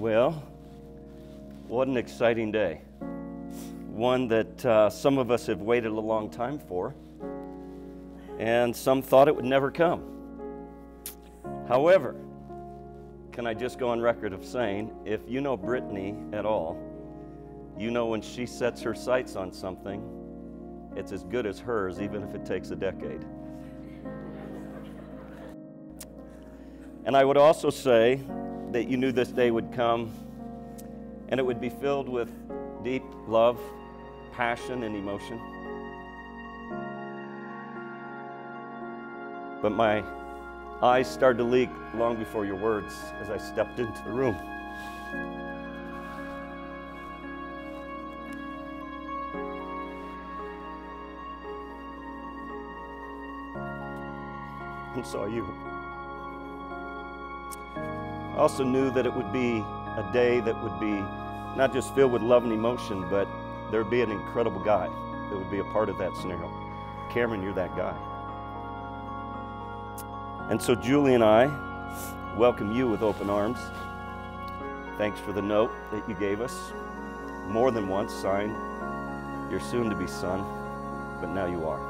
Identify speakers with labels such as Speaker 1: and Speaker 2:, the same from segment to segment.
Speaker 1: Well, what an exciting day. One that uh, some of us have waited a long time for, and some thought it would never come. However, can I just go on record of saying, if you know Brittany at all, you know when she sets her sights on something, it's as good as hers, even if it takes a decade. And I would also say that you knew this day would come and it would be filled with deep love, passion, and emotion. But my eyes started to leak long before your words as I stepped into the room. And saw you. I also knew that it would be a day that would be not just filled with love and emotion, but there would be an incredible guy that would be a part of that scenario. Cameron, you're that guy. And so Julie and I welcome you with open arms. Thanks for the note that you gave us. More than once signed, your soon to be son, but now you are.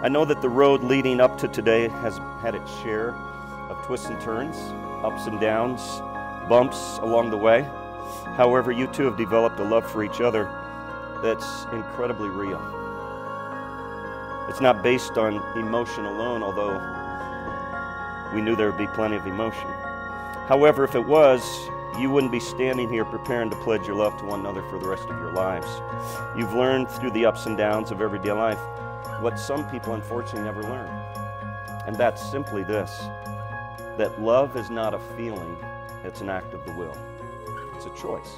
Speaker 1: I know that the road leading up to today has had its share of twists and turns, ups and downs, bumps along the way. However, you two have developed a love for each other that's incredibly real. It's not based on emotion alone, although we knew there would be plenty of emotion. However, if it was, you wouldn't be standing here preparing to pledge your love to one another for the rest of your lives. You've learned through the ups and downs of everyday life what some people unfortunately never learn. And that's simply this that love is not a feeling, it's an act of the will, it's a choice.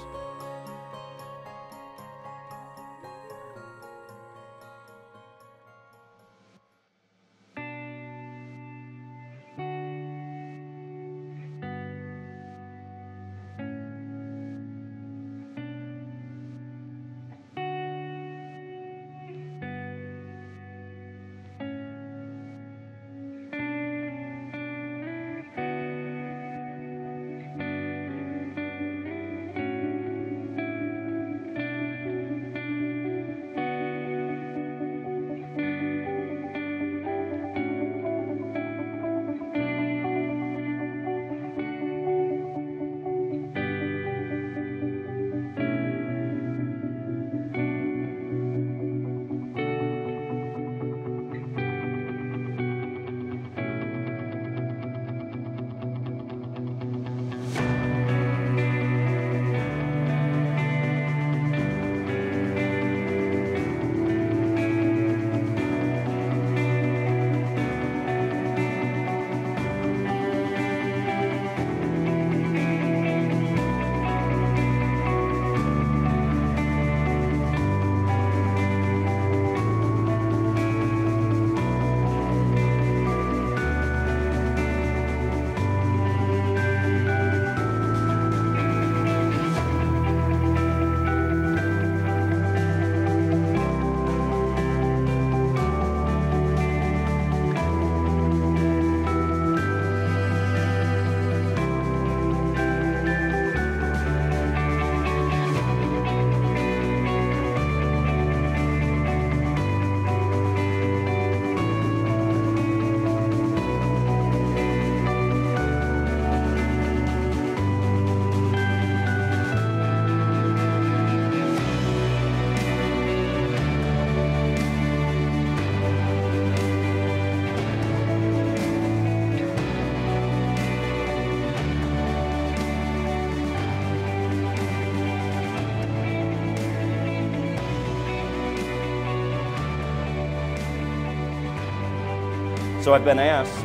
Speaker 1: So I've been asked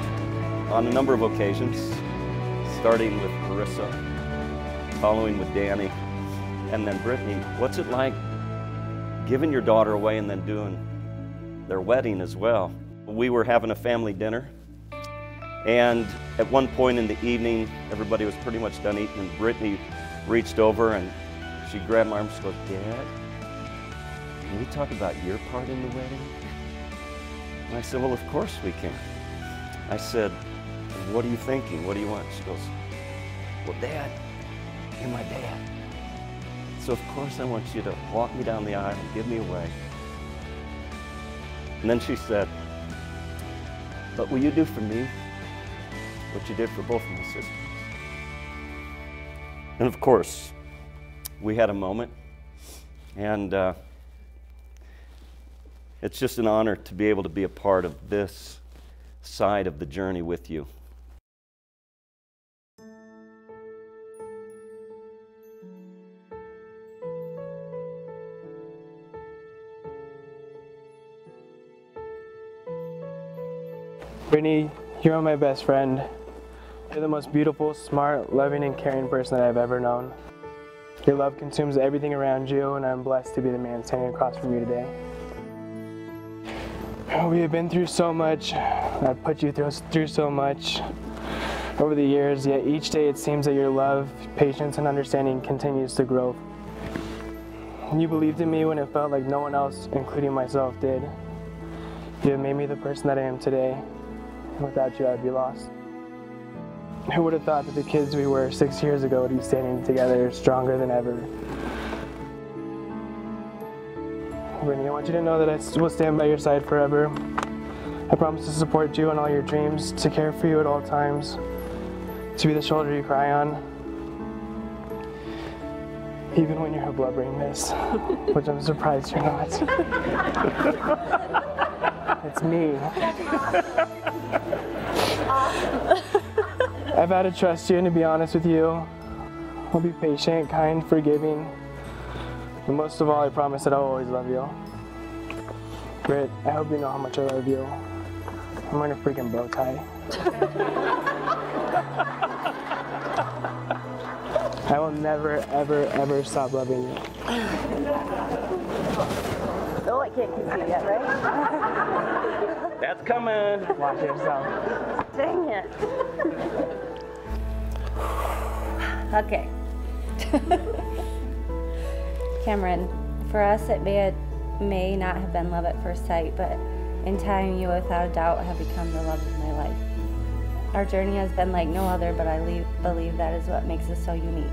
Speaker 1: on a number of occasions, starting with Marissa, following with Danny, and then Brittany, what's it like giving your daughter away and then doing their wedding as well? We were having a family dinner, and at one point in the evening, everybody was pretty much done eating, and Brittany reached over and she grabbed my arm and goes, Dad, can we talk about your part in the wedding? And I said, Well, of course we can. I said, What are you thinking? What do you want? She goes, Well, Dad, you're my dad. So, of course, I want you to walk me down the aisle and give me away. And then she said, But will you do for me what you did for both of my sisters? And of course, we had a moment, and uh, it's just an honor to be able to be a part of this side of the journey with you.
Speaker 2: Brittany, you're my best friend. You're the most beautiful, smart, loving, and caring person that I've ever known. Your love consumes everything around you, and I'm blessed to be the man standing across from you today. Oh, we have been through so much. I've put you through, through so much over the years, yet each day it seems that your love, patience, and understanding continues to grow. You believed in me when it felt like no one else, including myself, did. You have made me the person that I am today. Without you, I'd be lost. Who would have thought that the kids we were six years ago would be standing together stronger than ever? Brittany, I want you to know that I will stand by your side forever. I promise to support you in all your dreams, to care for you at all times, to be the shoulder you cry on, even when you're a blubbering mess, which I'm surprised you're not. it's me. I've had to trust you and to be honest with you. I'll be patient, kind, forgiving. And most of all, I promise that I'll always love you. Britt, I hope you know how much I love you. I'm wearing a freaking bow tie. I will never, ever, ever stop loving you.
Speaker 3: Oh, I can't kiss you yet, right?
Speaker 1: That's coming.
Speaker 2: Watch yourself.
Speaker 3: Dang it. okay. Cameron, for us it may, may not have been love at first sight, but in time you without a doubt have become the love of my life. Our journey has been like no other, but I leave, believe that is what makes us so unique.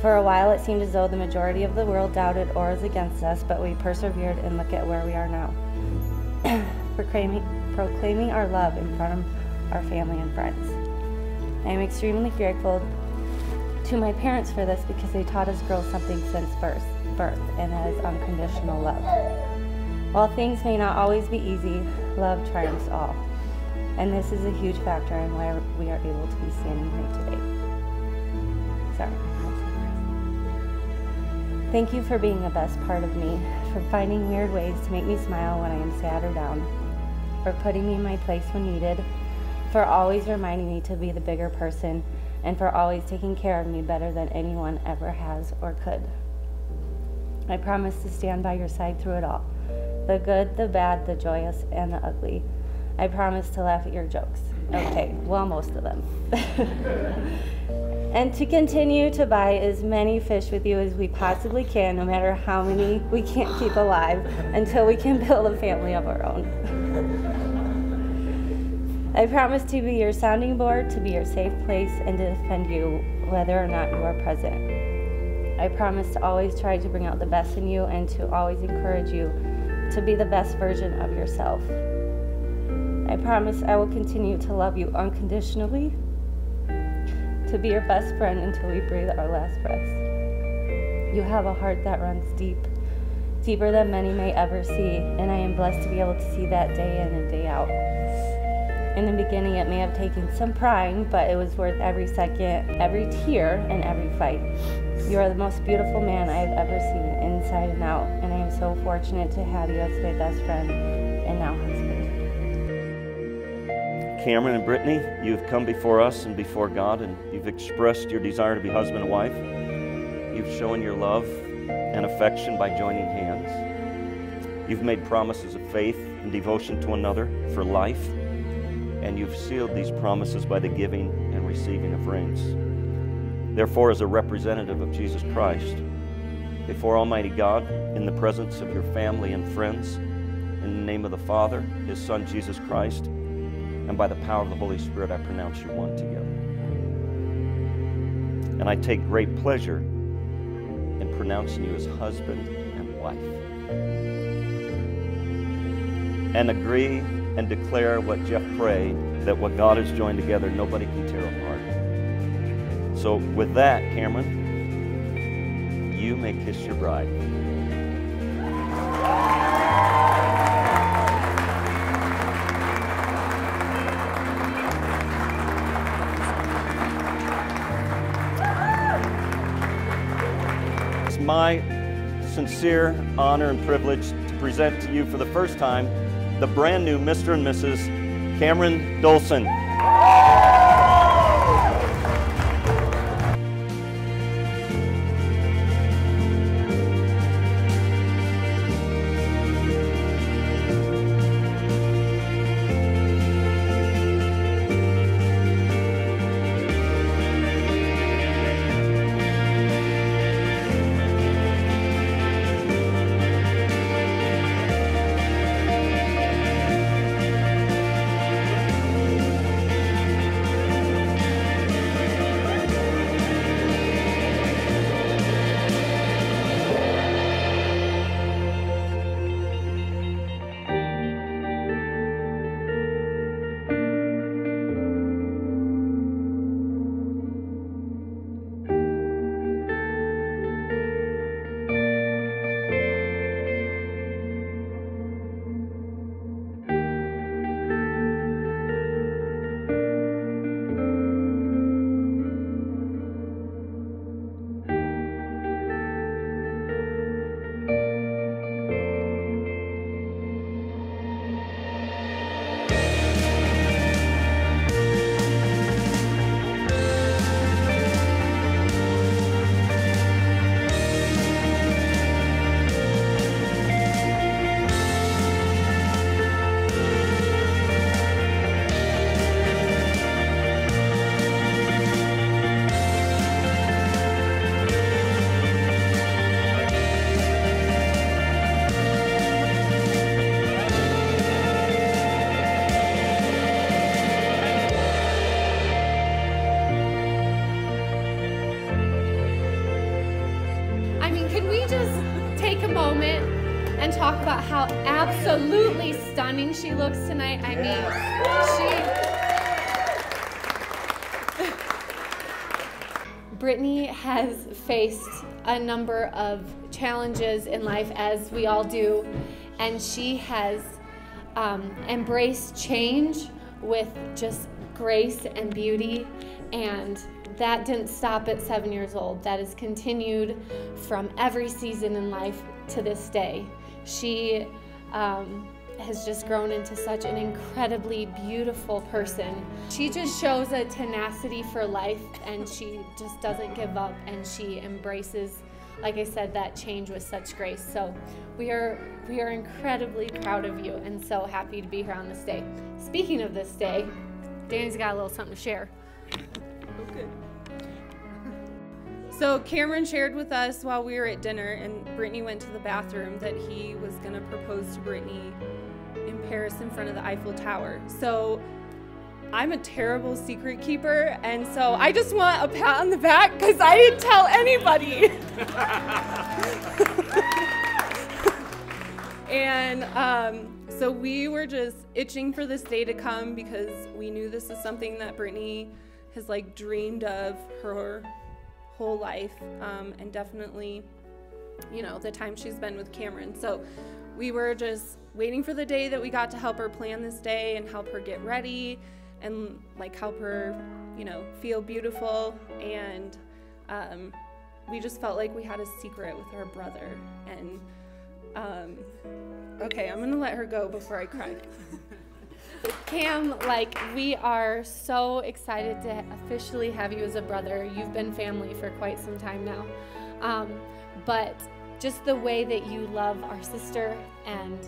Speaker 3: For a while, it seemed as though the majority of the world doubted or was against us, but we persevered and look at where we are now. proclaiming, proclaiming our love in front of our family and friends. I am extremely grateful to my parents for this because they taught us girls something since birth, birth, and that is unconditional love. While things may not always be easy, love triumphs all. And this is a huge factor in why we are able to be standing here today. Sorry. Thank you for being the best part of me, for finding weird ways to make me smile when I am sad or down, for putting me in my place when needed, for always reminding me to be the bigger person, and for always taking care of me better than anyone ever has or could. I promise to stand by your side through it all the good, the bad, the joyous, and the ugly. I promise to laugh at your jokes. Okay, well, most of them. and to continue to buy as many fish with you as we possibly can, no matter how many we can't keep alive, until we can build a family of our own. I promise to be your sounding board, to be your safe place, and to defend you whether or not you are present. I promise to always try to bring out the best in you and to always encourage you to be the best version of yourself. I promise I will continue to love you unconditionally, to be your best friend until we breathe our last breaths. You have a heart that runs deep, deeper than many may ever see, and I am blessed to be able to see that day in and day out. In the beginning, it may have taken some prying, but it was worth every second, every tear, and every fight. You are the most beautiful man I have ever seen, inside and out, and I am so fortunate to have you as my best friend and now husband.
Speaker 1: Cameron and Brittany, you've come before us and before God, and you've expressed your desire to be husband and wife. You've shown your love and affection by joining hands. You've made promises of faith and devotion to another for life and you've sealed these promises by the giving and receiving of rings. Therefore, as a representative of Jesus Christ, before Almighty God, in the presence of your family and friends, in the name of the Father, His Son, Jesus Christ, and by the power of the Holy Spirit, I pronounce you one together. And I take great pleasure in pronouncing you as husband and wife. And agree and declare what Jeff prayed that what God has joined together, nobody can tear apart. So, with that, Cameron, you may kiss your bride. It's my sincere honor and privilege to present to you for the first time the brand new Mr. and Mrs. Cameron Dolson.
Speaker 4: Can we just take a moment and talk about how absolutely stunning she looks tonight? I mean, she. Brittany has faced a number of challenges in life, as we all do, and she has um, embraced change with just grace and beauty. And that didn't stop at seven years old. That has continued from every season in life to this day. She um, has just grown into such an incredibly beautiful person. She just shows a tenacity for life and she just doesn't give up and she embraces like I said that change with such grace. So we are we are incredibly proud of you and so happy to be here on this day. Speaking of this day, Danny's got a little something to share.
Speaker 5: Okay. So Cameron shared with us while we were at dinner, and Brittany went to the bathroom that he was going to propose to Brittany in Paris in front of the Eiffel Tower. So I'm a terrible secret keeper, and so I just want a pat on the back because I didn't tell anybody. and um, so we were just itching for this day to come because we knew this is something that Brittany has like dreamed of her whole life, um, and definitely, you know, the time she's been with Cameron. So we were just waiting for the day that we got to help her plan this day and help her get ready and like help her, you know, feel beautiful. And um, we just felt like we had a secret with our brother. And um, okay, I'm gonna let her go before I cry.
Speaker 4: Cam, like, we are so excited to officially have you as a brother. You've been family for quite some time now. Um, but just the way that you love our sister and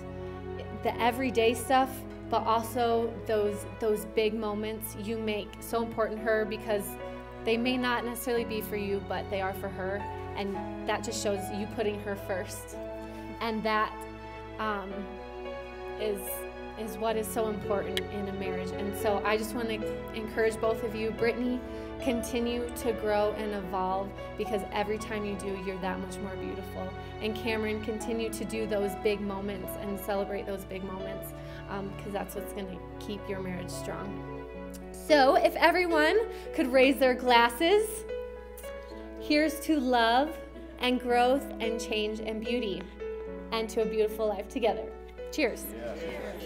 Speaker 4: the everyday stuff, but also those those big moments you make so important to her because they may not necessarily be for you, but they are for her. and that just shows you putting her first. And that um, is is what is so important in a marriage. And so I just want to encourage both of you, Brittany, continue to grow and evolve because every time you do, you're that much more beautiful. And Cameron, continue to do those big moments and celebrate those big moments because um, that's what's going to keep your marriage strong. So, if everyone could raise their glasses, here's to love and growth and change and beauty and to a beautiful life together. Cheers. Yeah.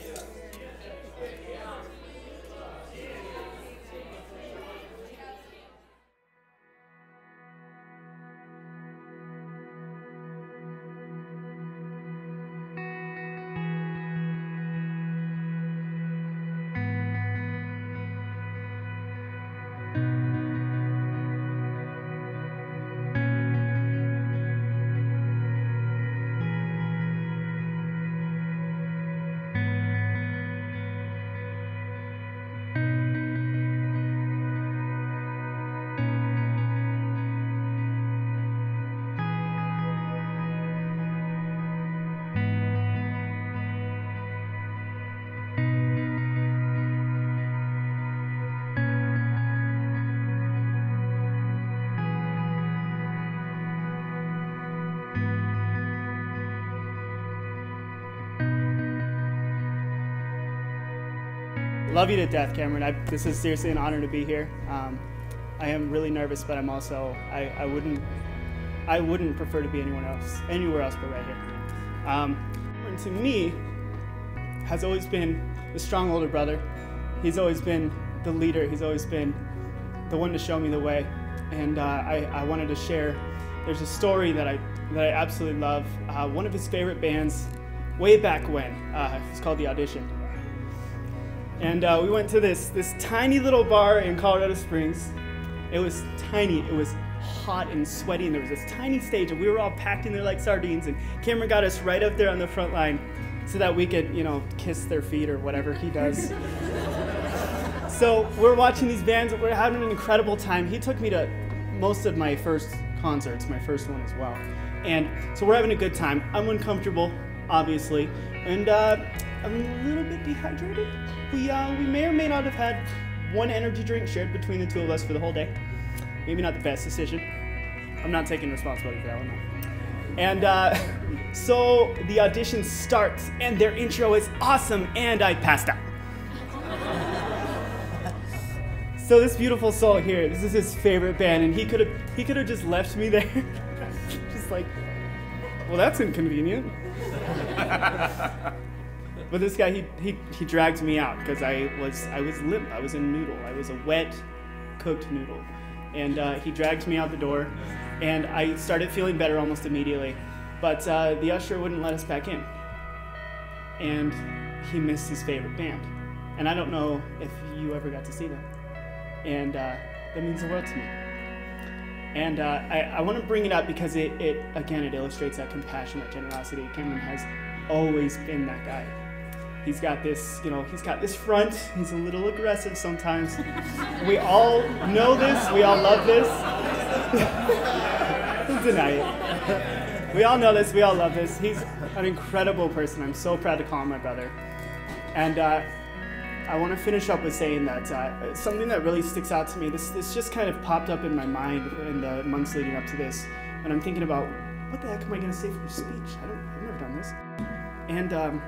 Speaker 6: Love you to death, Cameron. I, this is seriously an honor to be here. Um, I am really nervous, but I'm also I, I wouldn't I wouldn't prefer to be anyone else anywhere else but right here. Um, to me, has always been the strong older brother. He's always been the leader. He's always been the one to show me the way. And uh, I, I wanted to share. There's a story that I that I absolutely love. Uh, one of his favorite bands, way back when, uh, it's called The Audition and uh, we went to this, this tiny little bar in Colorado Springs. It was tiny, it was hot and sweaty, and there was this tiny stage, and we were all packed in there like sardines. And Cameron got us right up there on the front line so that we could, you know, kiss their feet or whatever he does. so we're watching these bands, we're having an incredible time. He took me to most of my first concerts, my first one as well. And so we're having a good time. I'm uncomfortable, obviously, and uh, I'm a little bit dehydrated. We, uh, we may or may not have had one energy drink shared between the two of us for the whole day. Maybe not the best decision. I'm not taking responsibility for that one. And uh, so the audition starts, and their intro is awesome, and I passed out. so this beautiful soul here, this is his favorite band, and he could have he could have just left me there, just like, well, that's inconvenient. But this guy, he, he, he dragged me out because I was I was limp. I was a noodle. I was a wet, cooked noodle. And uh, he dragged me out the door, and I started feeling better almost immediately. But uh, the usher wouldn't let us back in. And he missed his favorite band. And I don't know if you ever got to see them. And uh, that means the world to me. And uh, I, I want to bring it up because it, it, again, it illustrates that compassion, that generosity. Cameron has always been that guy. He's got this, you know, he's got this front. He's a little aggressive sometimes. we all know this. We all love this. Deny it. We all know this. We all love this. He's an incredible person. I'm so proud to call him my brother. And uh, I want to finish up with saying that uh, something that really sticks out to me. This this just kind of popped up in my mind in the months leading up to this, when I'm thinking about what the heck am I going to say for speech? I don't. I've never done this. And um,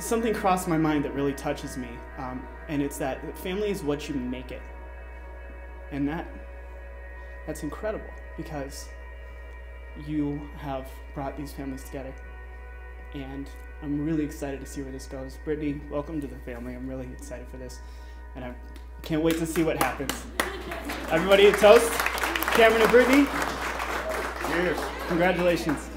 Speaker 6: something crossed my mind that really touches me, um, and it's that family is what you make it, and that that's incredible because you have brought these families together, and I'm really excited to see where this goes. Brittany, welcome to the family. I'm really excited for this, and I can't wait to see what happens. Everybody, a toast, Cameron and Brittany. Cheers. Congratulations.